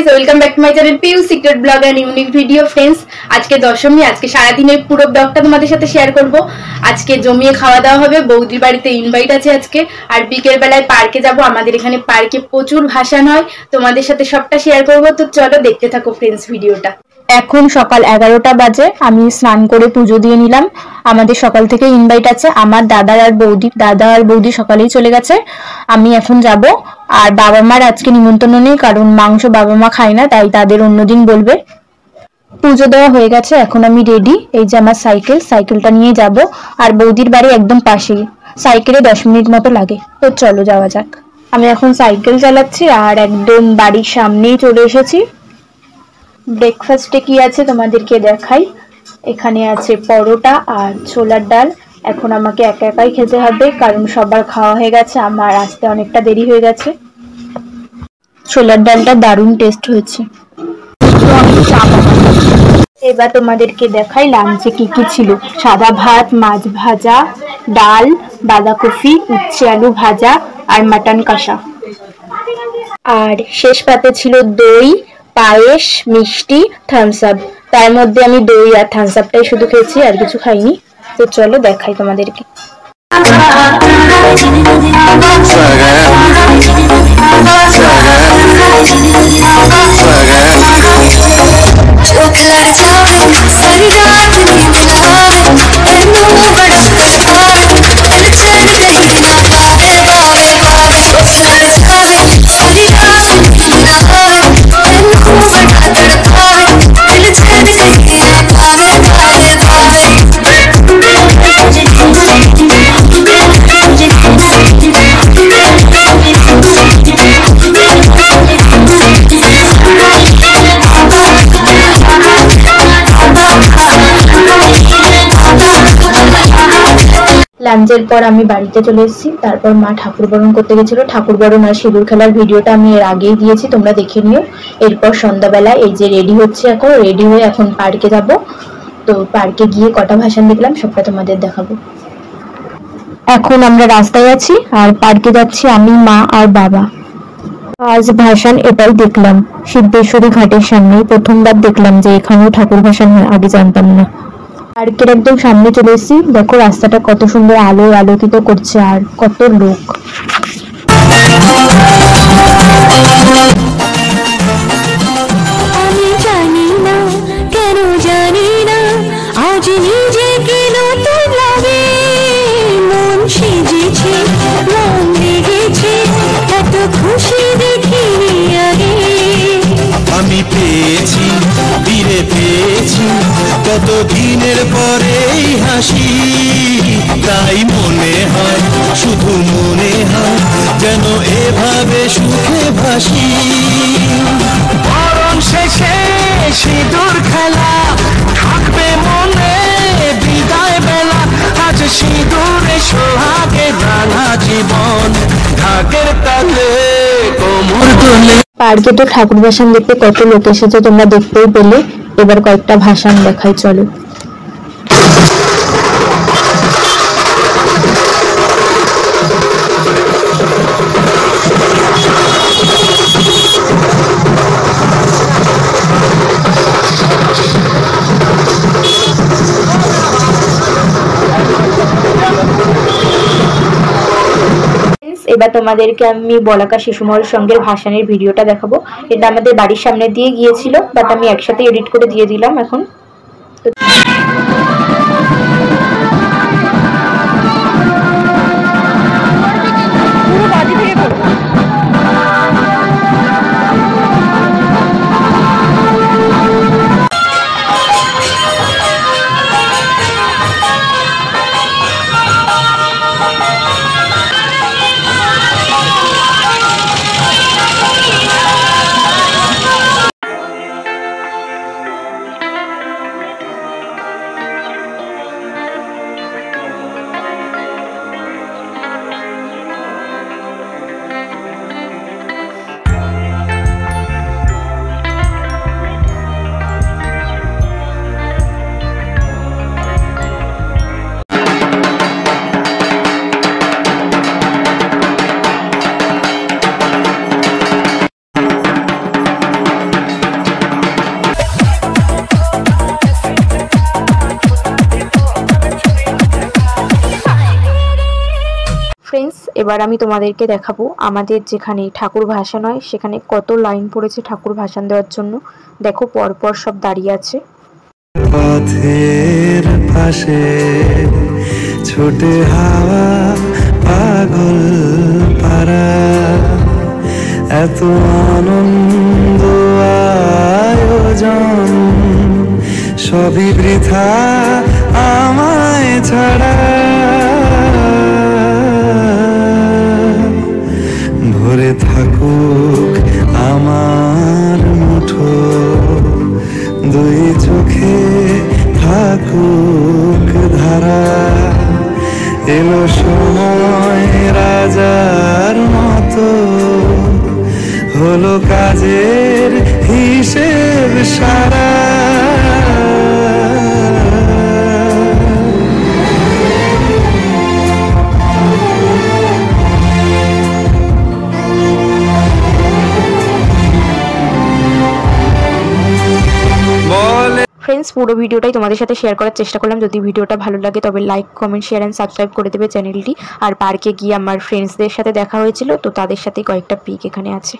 Guys welcome back to my channel Piu secret blog and unique video friends আজকে দশমী, আজকে সারাদিনের পুরো ব্লগটা তোমাদের সাথে শেয়ার করব। আজকে জমিয়ে খাওয়া দাওয়া হবে, বৌদির বাড়িতে ইনভাইট আছে আজকে। আর বিকেল বেলায় পার্কে যাব, আমাদের এখানে পার্কে প্রচুর ভাসান হয় তোমাদের সাথে সবটা শেয়ার করব। তো চলো দেখতে থাকো ফ্রেন্ডস ভিডিওটা এখন সকাল এগারোটা বাজে, আমি স্নান করে পুজো দিয়ে নিলাম। আমাদের সকাল থেকে ইনভাইট আছে, আমার দাদার আর বৌদি, দাদা আর বৌদি সকালেই চলে গেছে। আমি এখন যাব। আর বাবা মার আজকে নিমন্ত্রণ নেই, কারণ মাংস বাবা মা খায় না, তাই তাদের অন্যদিন বলবে। পুজো দেওয়া হয়ে গেছে, এখন আমি রেডি এই যে আমার সাইকেল সাইকেলটা নিয়ে যাব। আর বৌদির বাড়ি একদম পাশেই সাইকেলে দশ মিনিট মতো লাগে। তো চলো যাওয়া যাক। আমি এখন সাইকেল চালাচ্ছি, আর একদম বাড়ির সামনেই চলে এসেছি। ব্রেকফাস্টে কি আছে তোমাদেরকে দেখাই? এখানে আছে পরোটা আর ছোলার ডাল। এখন আমাকে একা একাই খেতে হবে, কারণ সবার খাওয়া হয়ে গেছে, আমার আসতে অনেকটা দেরি হয়ে গেছে। ছোলার ডালটা দারুণ টেস্ট হয়েছে। এবার তোমাদেরকে দেখাই লাঞ্চে কি কি ছিল। সাদা ভাত, মাছ ভাজা, ডাল, বাঁধাকপি, উচ্ছে আলু ভাজা আর মাটন কষা। আর শেষ পাতে ছিল দই পায়েস, মিষ্টি থামস আপ তার মধ্যে আমি দই আর থামস আপটাই শুধু খেয়েছি, আর কিছু খাইনি। তো চলো দেখাই তোমাদেরকে। লাঞ্চের পর আমি বাড়িতে চলে এসেছি। তারপর মা ঠাকুর বরণ করতে গেছিল। ঠাকুর বরণ আর সিঁদুর খেলার ভিডিওটা আমি এর আগেই দিয়েছি, তোমরা দেখে নিও। এরপর সন্ধ্যাবেলা এই যে রেডি হচ্ছে এখন, রেডি হয়ে এখন পার্কে যাব। তো পার্কে গিয়ে কটা ভাষণ দেখলাম, সবটা তোমাদের দেখাবো। এখন আমরা রাস্তায় আছি আর পার্কে যাচ্ছি আমি, মা আর বাবা। আজ ভাসান এটাই দেখলাম। সিদ্ধেশ্বরী ঘাটের সামনেই প্রথমবার দেখলাম যে এখানেও ঠাকুর ভাসান হয়, আগে জানতাম না। পার্কের একদম সামনে চলে এসেছি। দেখো রাস্তাটা কত সুন্দর আলো, আলোকিত করছে আর কত লোক। দিনের পরে হাসি? তাই মনে হয় শুধু মনে হয় যেন এভাবে সুখে ভাসি। বরণ শেষে সিঁদুর খেলা থাকবে মনে বিদায় বেলা। আজ সিঁদুরে সোহাগে রাঙা জীবন ঢাকের তালে কোমর দোলে পার্কে কেটে ঠাকুর ভাসান দেখতে কত লোক এসেছে তোমরা দেখতেই পেলে। এবার কয়েকটা ভাসান দেখাই, চলো। এবার তোমাদেরকে আমি বলাকা শিশুমহল সঙ্গের ভাসানের ভিডিওটা দেখাবো। এটা আমাদের বাড়ির সামনে দিয়ে গিয়েছিল বাট আমি একসাথে এডিট করে দিয়ে দিলাম এখন। এবার আমি তোমাদেরকে দেখাবো আমাদের যেখানে ঠাকুর ভাসান হয় সেখানে কত লাইন পড়েছে ঠাকুর ভাসান দেওয়ার জন্য। দেখো, পরপর সব দাঁড়িয়ে আছে। পথের পাশে ছোটে হাওয়া, পাগল পারা এত আনন্দ আয়োজন, সবই বৃথা আমায় ছাড়া। কাজের হিসেব সারা। ফ্রেন্ডস পুরো ভিডিওটাই তোমাদের সাথে শেয়ার করার চেষ্টা করলাম। যদি ভিডিওটা ভালো লাগে, তবে like comment share and subscribe করে দেবে চ্যানেলটি আর পার্কে গিয়ে আমার ফ্রেন্ডসদের সাথে দেখা হয়েছিল, তো তাদের সাথে কয়েকটা পিক এখানে আছে।